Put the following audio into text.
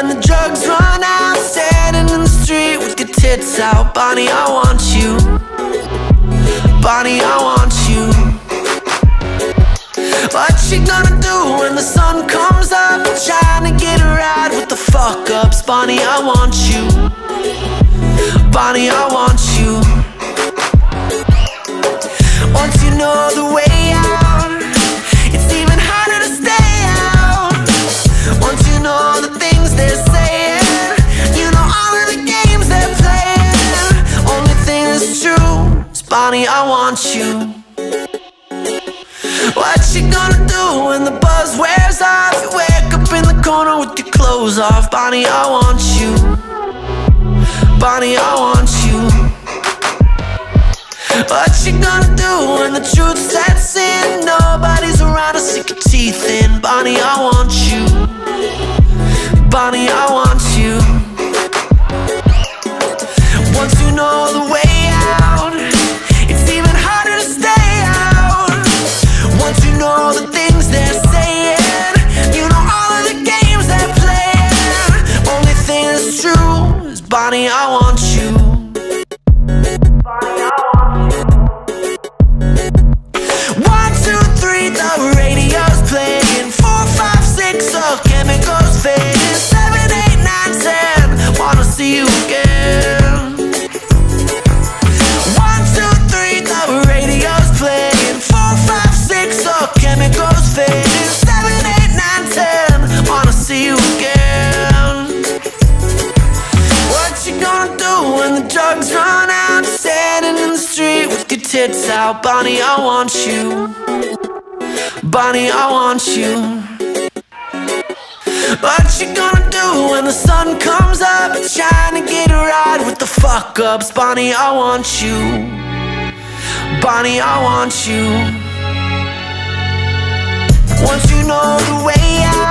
when the drugs run out? Standing in the street with your tits out. Bonnie, I want you. Bonnie, I want you. What you gonna do when the sun comes up? Trying to get a ride with the fuck ups. Bonnie, I want you. Bonnie, I want you. Bonnie, I want you. What you gonna do when the buzz wears off? You wake up in the corner with your clothes off. Bonnie, I want you. Bonnie, I want you. What you gonna do when the truth sets in? Nobody's around to stick your teeth in. Bonnie, I want you. Bonnie, I Bonnie, I want you. Drugs run out? Standing in the street with your tits out. Bonnie, I want you. Bonnie, I want you. What you gonna do when the sun comes up? Trying to get a ride with the fuck ups. Bonnie, I want you. Bonnie, I want you. Once you know the way out,